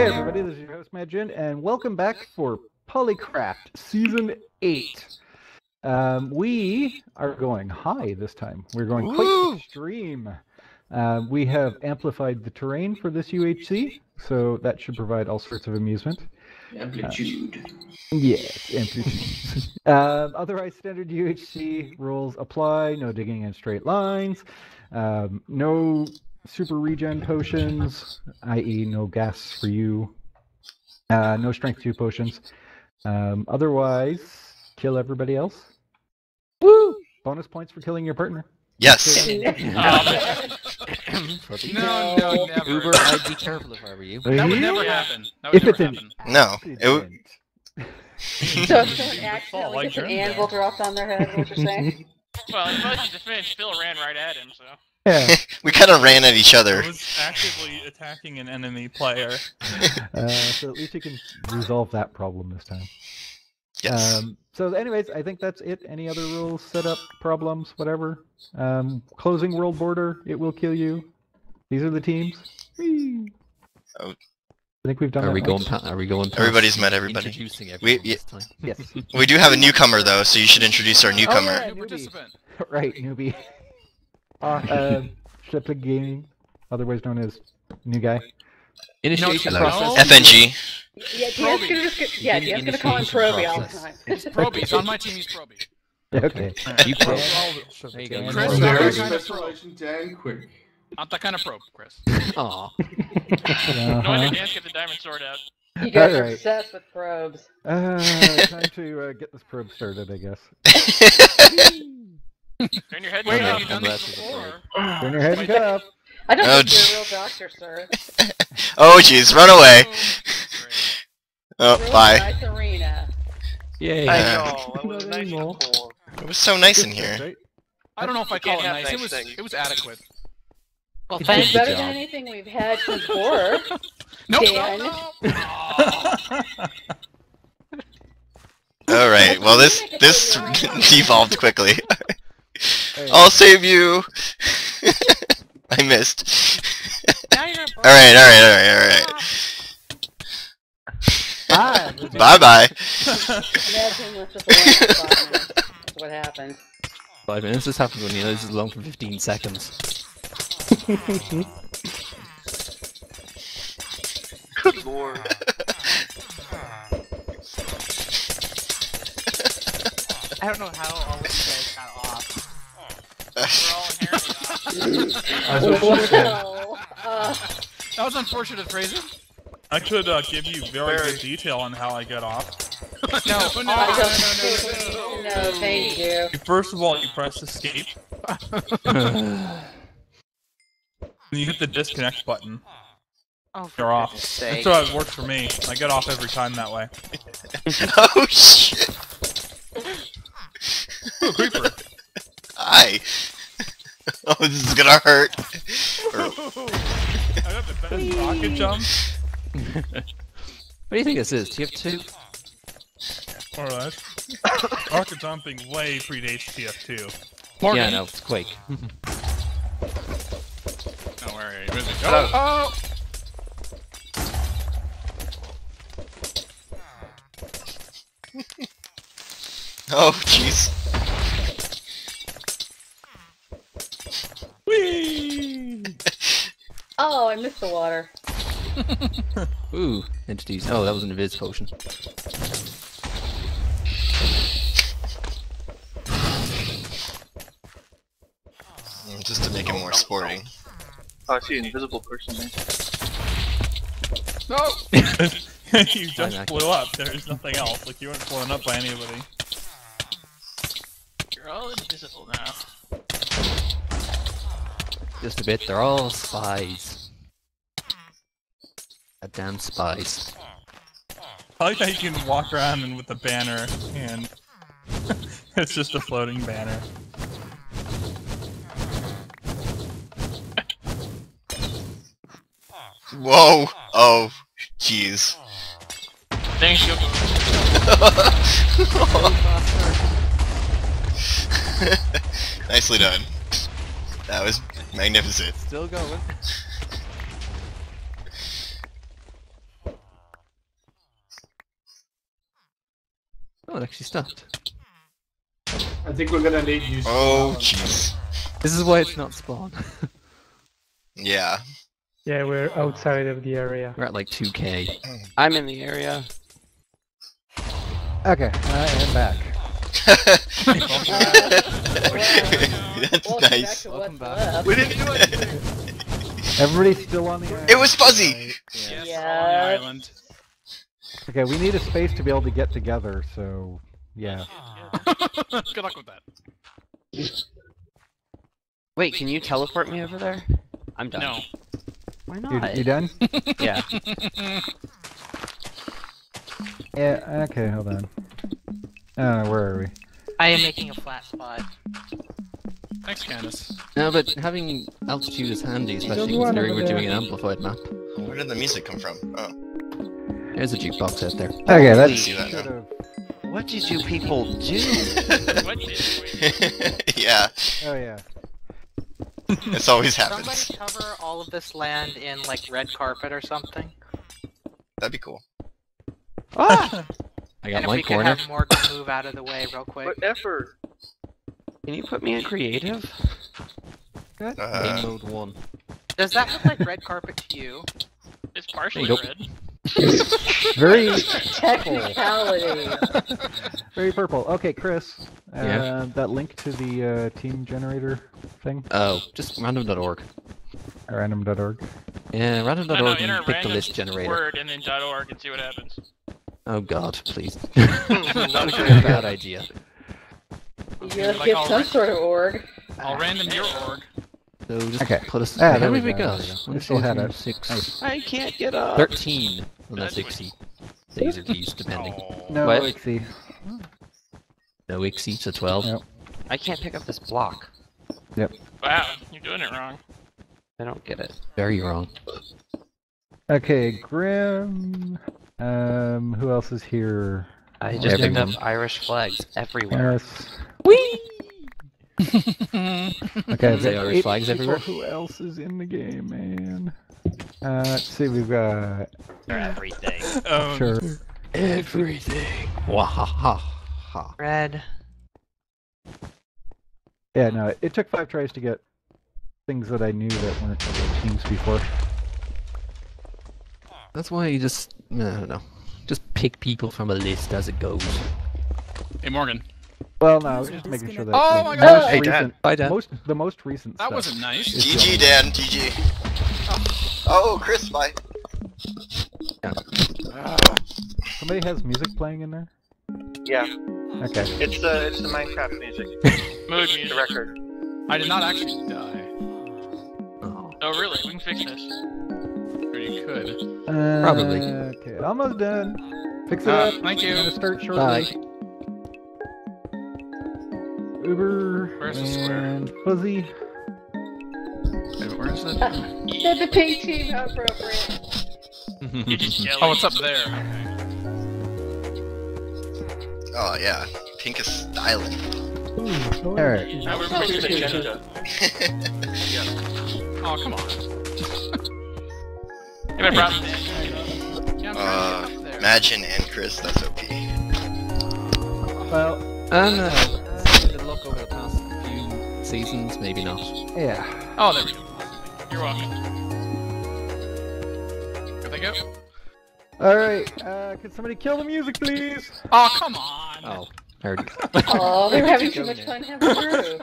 Hey everybody, this is your host MadDjinn, and welcome back for Polycraft Season 8. Um, we are going high this time. We're going quite Woo! extreme. Uh, we have amplified the terrain for this UHC, so that should provide all sorts of amusement. Amplitude. Yes, amplitude. um, otherwise, standard UHC rules apply. No digging in straight lines. Um, no super regen potions, i.e., no gas for you. Uh, no strength two potions. Um, otherwise, kill everybody else. Woo! Bonus points for killing your partner. Yes. No, no, never. Uber, I'd be careful if I were you. That would never Yeah. happen. That would If it's never in- happen. No. It w- So if someone Fall accidentally like gets an German anvil guy. dropped on their head, what you're saying? Well, as much as defense still ran right at him, so. Yeah. we kind of ran at each I other. was actively attacking an enemy player. Uh, so at least you can resolve that problem this time. Yes. Um, so, anyways, I think that's it. Any other rules, setup, problems, whatever? Um, closing world border, it will kill you. These are the teams. Whee! Oh. I think we've done. Are that we going? are we going? Past Everybody's met everybody. Introducing We- everyone yeah. Yes. we do have a newcomer though, so you should introduce our newcomer. Oh, yeah. Newbie. participant. right, newbie. Uh, Shiplet Gaming, otherwise known as new guy. Initiation Hello. process. FNG. Yeah, Dan's gonna just yeah, Dan's gonna call him Initiation Proby all the time. He's Proby. He's on my team. He's Proby. Okay. You pro. There you go. Chris, I'm Very that kind of special probe. Dan Quick. I'm that kind of probe, Chris. Aw. No wonder. Dan's get the diamond sword out. You guys are Alright. obsessed with probes. Uh, time to uh, get this probe started, I guess. Turn your head Wait, to have up. you done I'm this before? Turn your head and cup. I don't Oh, think you're a real doctor, sir. oh jeez, run oh, away. Great. Oh, Real bye. Nice arena. Yay. I uh, know, that was Not nice cool. It was so nice in here. Right? I don't know if I You call it have nice. It was. things. It was adequate. Well, It's thank you, better than anything we've had before. horror. No, Dan. no, no. Aw. All right. Well, this this devolved quickly. Hey. I'll save you. I missed. All right, all right, all right, all right. Ah, Bye bye. Imagine with just a one for five minutes. That's what happened. Five minutes. This happens when you know this is long for 15 seconds. Good lord. I don't know how all of you guys got off. We're all inherently off. Well, uh, That was unfortunate phrasing. I could uh, give you very, Very. good detail on how I get off. No, no, no, I no, no, no, no, no, thank you. First of all, you press escape, and you hit the disconnect button. Oh, You're off. goodness That's sake. how it works for me. I get off every time that way. oh shit. Ooh, creeper. Hi. oh, this is gonna hurt. I got the best rocket jump. what do you think this is? TF2? More or less. rocket jumping way predates TF2. Morgan. Yeah, no, it's Quake. No, where are you? Where is it? Oh, oh. Oh, jeez. Whee! Oh, I missed the water. Ooh, entities. Oh, that was an invis potion. Mm, Just to make it more sporting. Oh, I see an invisible person there. No. you just blew up. There's nothing else. Like you weren't blown up by anybody. You're all invisible now. Just a bit. They're all spies. Goddamn spies. I like how you can walk around and with a banner and it's just a floating banner. Whoa! Oh, jeez. Thanks, you. Nicely done. That was magnificent. Still going. It actually stopped. I think we're gonna need you. Oh, jeez. This is why it's not spawn. Yeah. Yeah, we're outside of the area. We're at like 2k. I'm in the area. Okay, I am back. That's Welcome nice. back Welcome what's back. We didn't do anything. Everybody's still on the island. It was fuzzy. Yes, we're on the Yeah. island. Okay, we need a space to be able to get together, so yeah. Good luck with that. Wait, can you teleport me over there? I'm done. No. Why not? you done? Yeah. Yeah, okay, hold on. Uh, where are we? I am making a flat spot. Thanks, Candace. No, but having altitude is handy, especially considering we're doing an amplified map. Where did the music come from? Oh, There's a jukebox out there. Okay, I that's see that now. What did you people do? Yeah, Oh yeah. it's always happens. Somebody happens. cover all of this land in like red carpet or something. That'd be cool. Ah! I got and if my we corner. could have Morgan move out of the way real quick. What effort? Can you put me in creative? Game Uh, mode 1. Does that look like red carpet to you? It's partially Nope. red. Very Technicality. very purple. Okay, Chris. Uh, Yeah? That link to the uh, team generator thing, Oh, just random.org. random.org. Yeah, No, no, random.org enter and pick the list generator. word and then .org and see what happens. Oh god, please. Not a bad idea. You Okay, must like get some ra- sort of org. I'll random your org. So just Okay. put us. Ah, there we we go, there we go. We still two, had three, six, Nice. I can't get up. 13 on that That's 60. Laser keys, depending. Oh. No, What? Ixie. No Ixie, so 12. Yep. I can't pick up this block. Yep. Wow, you're doing it wrong. I don't get it. Very wrong. Okay, Grim. Um, who else is here? I just picked Everyone. up Irish flags everywhere. Yes. okay. Okay, I've Say got Irish flags everywhere? Who else is in the game, man? Uh, let's see, we've got everything. Um, sure. Everything. Wahaha. Red. Yeah, no, it took five tries to get things that I knew that weren't other teams before. That's why you just. I don't know. Just pick people from a list as it goes. Hey, Morgan. Well, no, I was just making sure that. Oh the my most gosh! Hey, Dan. recent- Bye, Dan. Most, the most recent That stuff. wasn't nice. GG, Dan. GG. Oh, Chris, bye. Somebody has music playing in there? Yeah, Okay. it's the it's the Minecraft music. Mood The music. record. I did not actually die. Oh. Oh, really? We can fix this. Or you could. Uh, Probably. Okay, almost done. Fix it Uh, up. thank you. I'm gonna you. start shortly. Bye. Uber Where's the square? and Fuzzy. Wait, where is it? They're the pink team, how appropriate. You just yell. Oh, it's up there. Okay. Oh yeah, pink is styling. All right. Uh, we're pushing cute. agenda. Oh, come on. You have a? Yeah, Uh, to get up there. MadDjinn and Chris, that's OP. Well, And uh, the luck over the past few seasons, maybe not. yeah. Oh, there we go. You're welcome. Good they go. All right. Uh, can somebody kill the music, please? Oh, come on. Oh, heard. Oh, they were having too much fun having a groove.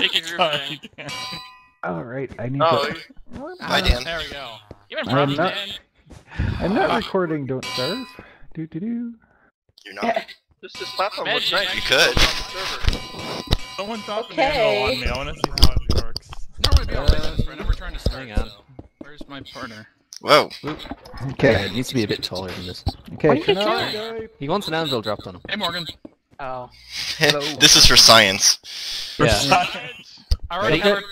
Take your group Sorry, thing. Dan. All right. I need Oh, to. Bye, Dan. There we go. You have a I am problem, not- Dan? I'm not recording. Don't starve. Do do do. You're not. This this platform looks Imagine nice. You could. Someone drop Okay. an ammo on me. I want to see how it works. Normally be all right, but I know we're trying to start. Hang on. So. Where's my partner? Whoa. Yeah, Okay. it needs to be a bit taller than this. Okay. What are you can doing? He wants an anvil dropped on him. Hey, Morgan. Oh. this is for science. Yeah. I already have our,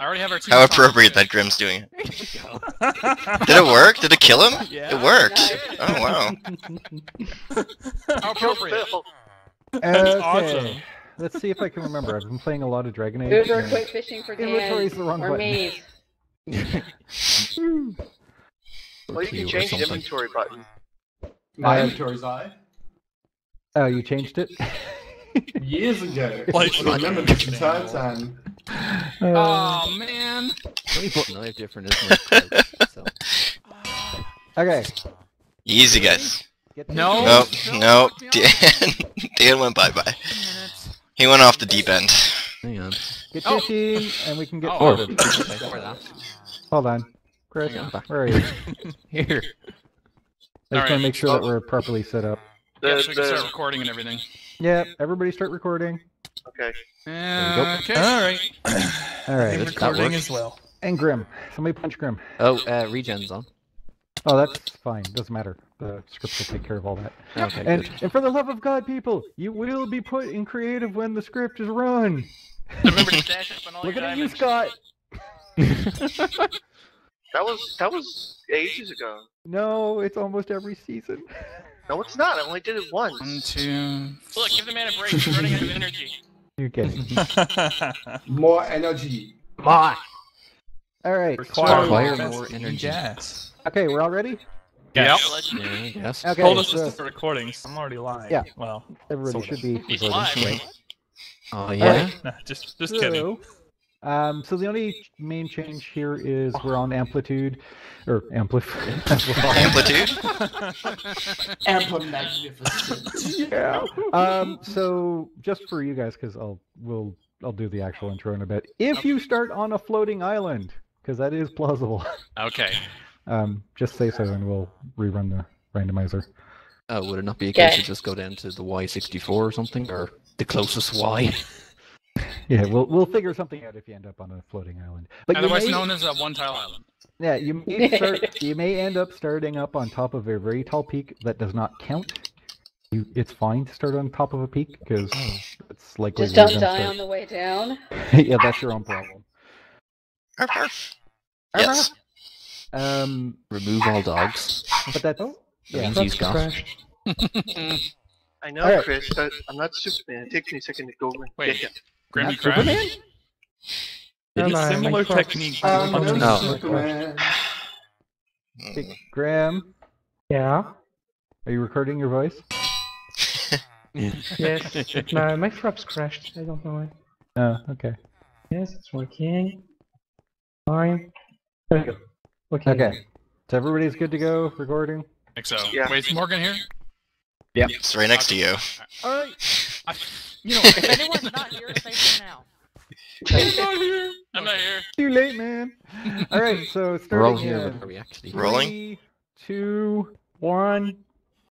I already have our team. How appropriate that Grim's doing it. Did it work? Did it kill him? Yeah. It worked. Nice. Oh wow. How appropriate. Phil. Okay. awesome. Let's see if I can remember. I've been playing a lot of Dragon Age. Uber, and- quit fishing for Dan. Inventory's the wrong or button. Maze. Well, you Q can change the inventory button. My inventory's I. Oh, you changed it? Years ago. Like- I remember this entire time. Uh, Oh man. The only button I have different is my so. Okay. Easy, guys. Get No. Nope, no, nope. fuck me up. Dan, Dan went bye-bye. He went off the deep end. Hang on. Get Oh. your team, and we can get Oh. started. Before that. Hold on. Chris, on, where are you? Here. I just want to make sure that we're properly set up. The, Yeah, so we can start recording and everything. Yeah, everybody start recording. Okay. Uh, okay. Alright. All I'm right. Recording as well. And Grim. Somebody punch Grim. Oh, uh, regen's on. Oh, that's fine. Doesn't matter. The script will take care of all that. Okay, And, good. and for the love of God, people, you will be put in creative when the script is run. remember to stash up on all Look your at you. Scott. That was that was ages ago. No, it's almost every season. No, it's not. I only did it once. One, two. Look, give the man a break. He's running out of energy. You're kidding. More energy. All right. Require so- Require more more energy. energy. Gas. okay, we're all ready. Yep. Yeah, yes. Okay, Told us so to start recording, I'm already live. Yeah. Well, everybody sort should be He's recording. live. Oh, yeah? nah, just just kidding. So, um, so the only main change here is we're on amplitude, or amplif- amplify. Amplitude? Ample yeah. Um, so just for you guys, because I'll we'll I'll do the actual intro in a bit. If you start on a floating island, because that is plausible, Okay. um, just say so, and we'll rerun the randomizer. Oh, would it not be a case Okay. to just go down to the Y64 or something? Or the closest Y? Yeah, we'll we'll figure something out if you end up on a floating island. But you Otherwise may- known as a one-tile island. Yeah, you may start. you may end up starting up on top of a very tall peak that does not count. You, it's fine to start on top of a peak because it's likely. Just don't die start- on the way down. yeah, that's your own problem. Arf, arf. Yes. Um, Remove all dogs. but that's That yeah. means he's got. I know, Alright. Chris, but I'm not Superman. It takes me a second to go and Wait. get him. Grim Not Crash. Superman? Did No, a no, similar my technique. Um, punch no. No. Superman. Hey, Graham, yeah. are you recording your voice? Yes. my my fraps crashed. I don't know why. Oh, okay. Yes, it's working. Fine. There we go. Okay. Okay. So everybody's good to go recording. think so. Yeah. Wait, is Morgan here? Yep. It's right next to you. Uh, all right. I, You know, if anyone's not here, say so now. I'm not here. I'm not here. Too late, man. All right, so We're starting all here, in but are we actually? Rolling? Three, two, one,